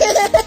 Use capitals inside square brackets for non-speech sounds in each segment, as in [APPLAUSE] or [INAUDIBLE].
Yeah. [LAUGHS]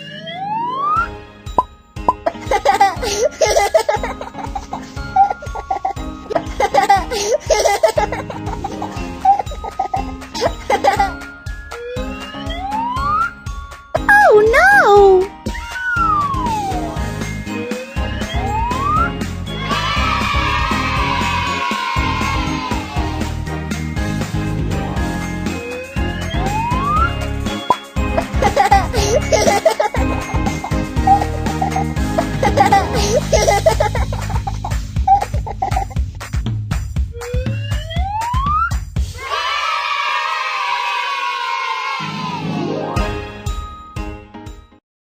Woo! [LAUGHS]